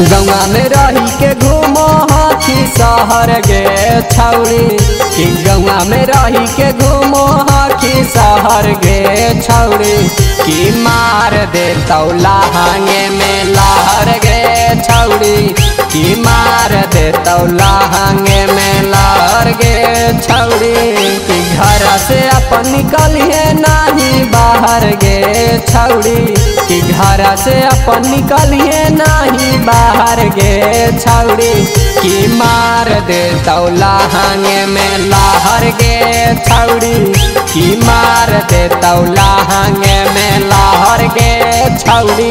गवा में रही के घूम हाथी शहर गे छौरी कि गवा में रही के घूम हाथी शहर गे छौरी की मार दे तौला हांगे में लहर गे छौरी कि मार दे तौला हांगे में लहर गे छौरी कि घर से अपन निकलिए नाही बाहर गे छौरी घर से अपन निकलिए नहीं बाहर गे छौड़ी की मार दे तौला हांगे में लाहर गे छौरी की मार दे तौला हांगे में लाहर गे छौड़ी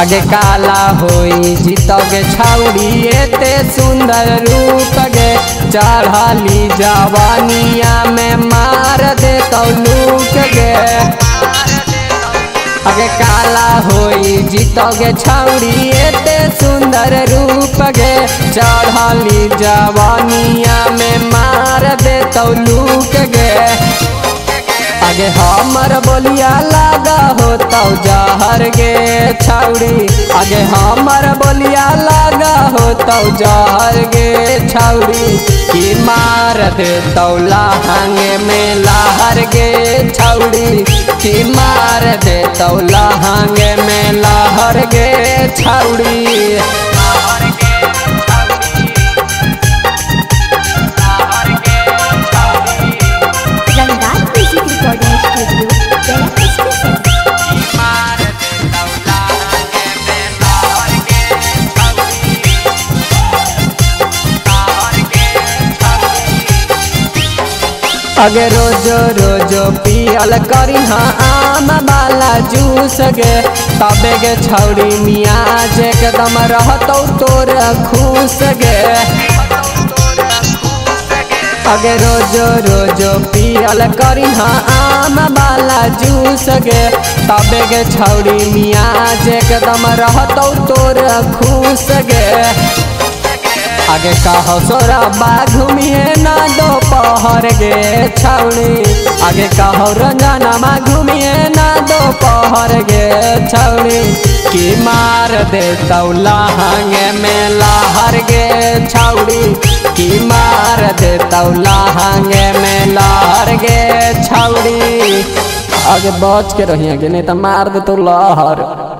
आगे काला होई जीतोगे छौड़ी एते सुंदर रूप गे चढ़ाली जवानिया में मार दे तो लूक गे आगे काला होई जीतोगे छौड़ी एते सुंदर रूप गे चढ़ाली जवानिया में मार दे तो लूक गे आगे हमर बोलिया लागा तो जहर गे छौड़ी आगे हमार बोलिया लगा हो तो जहर गे छौड़ी की मार दे तौला हंगे में लहर गे छौड़ी की मार दे तौला हंगे में लहर गे छौड़ी अगे रोजो रोजो पियल करी हाँ आम वाला जूस गे। तबे गे छौड़ी मियाज एकदम रहतौ तोर खुश गे। अगे रोजो रोजो पियल करी हाँ आम वाला जूस गे। तबे गे छौड़ी मियाज एकदम रहतौ तोर खुश गे। आगे कहो, सोरा घूमिए ना, दोपहर गे छौड़ी आगे कहो, रंजना मा घूमिए ना, दोपहर गे छौड़ी कि मार दे तौला हंगे में लहर गे छौड़ी की मार दे तौला हंगे में लहर गे छौड़ी आगे बच के रहिए नहीं तो मार दे तो लहर